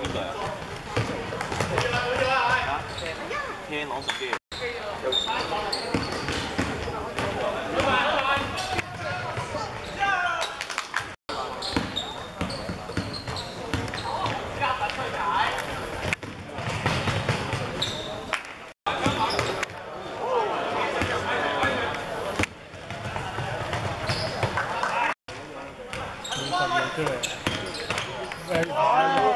边队啊？听攞手机。十嘅，诶，哇！